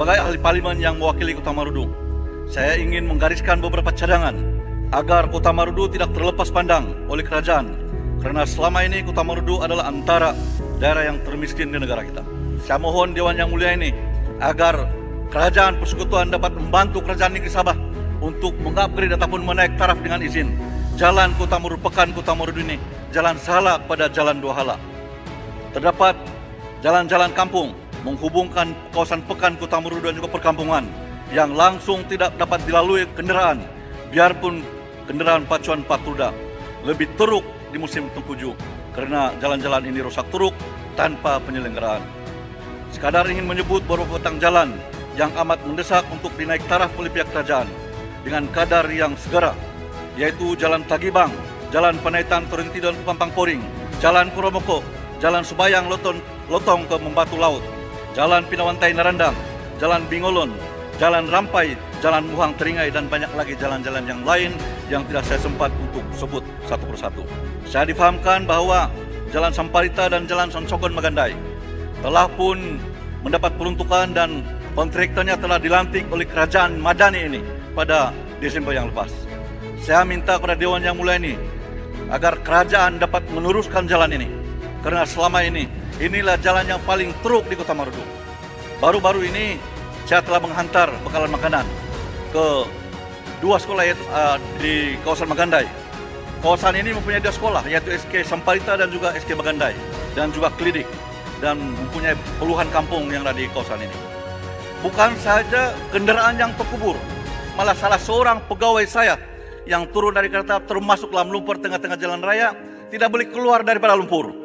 Sebagai ahli parlimen yang mewakili Kota Marudu, saya ingin menggariskan beberapa cadangan agar Kota Marudu tidak terlepas pandang oleh kerajaan kerana selama ini Kota Marudu adalah antara daerah yang termiskin di negara kita. Saya mohon Dewan Yang Mulia ini agar kerajaan persekutuan dapat membantu kerajaan negeri Sabah untuk mengupgrade ataupun menaik taraf dengan izin. Jalan Kota merupakan Kota Marudu ini jalan salah pada jalan dua hala. Terdapat jalan-jalan kampung menghubungkan kawasan pekan Kota Marudu dan juga perkampungan yang langsung tidak dapat dilalui kenderaan biarpun kenderaan pacuan patruda lebih teruk di musim tengkujuh kerana jalan-jalan ini rosak teruk tanpa penyelenggaraan. Sekadar ingin menyebut beberapa petang jalan yang amat mendesak untuk dinaik taraf oleh pihak kerajaan dengan kadar yang segera yaitu Jalan Tagibang, Jalan Panaitan Torenti dan Pampang Poring, Jalan Kuromoko, Jalan Subayang Lotong, Lotong ke Membatu Laut, Jalan Pinawantai Narandang, Jalan Bingolon, Jalan Rampai, Jalan Muhang Teringai dan banyak lagi jalan-jalan yang lain yang tidak saya sempat untuk sebut satu persatu. Saya difahamkan bahawa Jalan Samparita dan Jalan Sonsogon Magandai telah pun mendapat peruntukan dan kontraktornya telah dilantik oleh kerajaan Madani ini pada Desember yang lepas. Saya minta kepada Dewan Yang Mulia ini agar kerajaan dapat meneruskan jalan ini kerana selama ini inilah jalan yang paling teruk di Kota Marudu. Baru-baru ini saya telah menghantar bekalan makanan ke dua sekolah uh, di kawasan Magandai. Kawasan ini mempunyai dua sekolah yaitu SK Samparita dan juga SK Magandai dan juga klinik dan mempunyai puluhan kampung yang ada di kawasan ini. Bukan saja kenderaan yang terkubur, malah salah seorang pegawai saya yang turun dari kereta termasuk dalam lumpur tengah-tengah jalan raya tidak boleh keluar daripada lumpur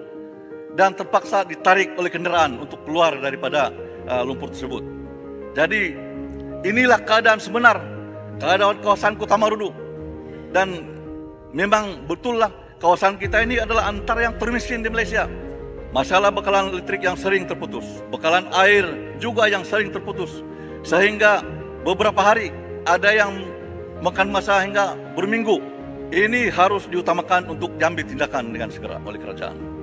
dan terpaksa ditarik oleh kenderaan untuk keluar daripada uh, lumpur tersebut. Jadi inilah keadaan sebenar keadaan kawasan Kota Marudu dan memang betullah kawasan kita ini adalah antara yang termiskin di Malaysia. Masalah bekalan listrik yang sering terputus, bekalan air juga yang sering terputus, sehingga beberapa hari ada yang makan masa hingga berminggu. Ini harus diutamakan untuk diambil tindakan dengan segera oleh kerajaan.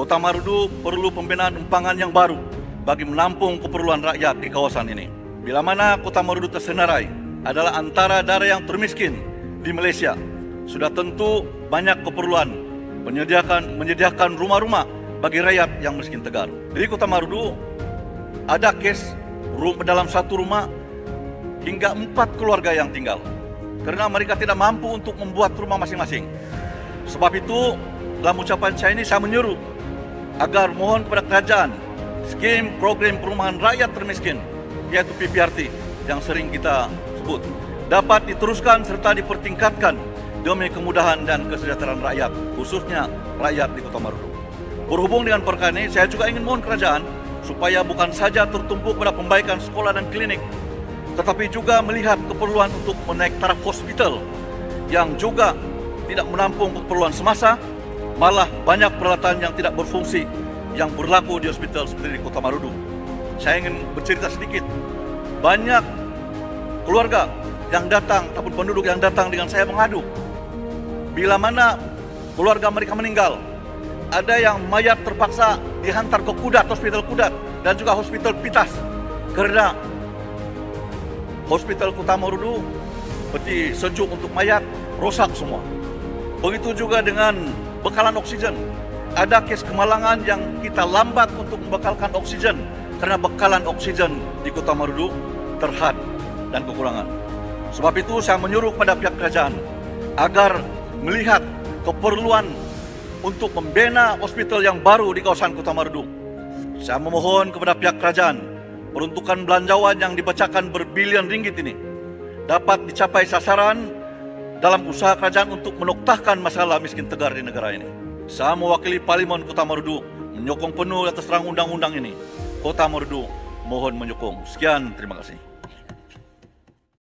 Kota Marudu perlu pembinaan empangan yang baru bagi menampung keperluan rakyat di kawasan ini. Bila mana Kota Marudu tersenarai adalah antara daerah yang termiskin di Malaysia, sudah tentu banyak keperluan menyediakan menyediakan rumah-rumah bagi rakyat yang miskin tegar. Di Kota Marudu ada kes dalam satu rumah hingga empat keluarga yang tinggal kerana mereka tidak mampu untuk membuat rumah masing-masing. Sebab itu, dalam ucapan saya ini saya menyuruh agar mohon kepada kerajaan skim program perumahan rakyat termiskin yaitu PPRT yang sering kita sebut dapat diteruskan serta dipertingkatkan demi kemudahan dan kesejahteraan rakyat khususnya rakyat di Kota Marudu. Berhubung dengan perkara ini saya juga ingin mohon kerajaan supaya bukan saja tertumpu pada pembaikan sekolah dan klinik tetapi juga melihat keperluan untuk menaik taraf hospital yang juga tidak menampung keperluan semasa malah banyak peralatan yang tidak berfungsi yang berlaku di hospital seperti di Kota Marudu. Saya ingin bercerita sedikit. Banyak keluarga yang datang ataupun penduduk yang datang dengan saya mengadu. Bila mana keluarga mereka meninggal, ada yang mayat terpaksa dihantar ke Kudat, Hospital Kudat dan juga Hospital Pitas kerana Hospital Kota Marudu peti sejuk untuk mayat rosak semua. Begitu juga dengan bekalan oksigen. Ada kes kemalangan yang kita lambat untuk membekalkan oksigen karena bekalan oksigen di Kota Marudu terhad dan kekurangan. Sebab itu saya menyuruh pada pihak kerajaan agar melihat keperluan untuk membina hospital yang baru di kawasan Kota Marudu. Saya memohon kepada pihak kerajaan peruntukan belanjawan yang dibacakan berbilion ringgit ini dapat dicapai sasaran dalam usaha kerajaan untuk menoktahkan masalah miskin tegar di negara ini. Saya mewakili Parlimen Kota Marudu menyokong penuh atas terang undang-undang ini. Kota Marudu mohon menyokong. Sekian, terima kasih.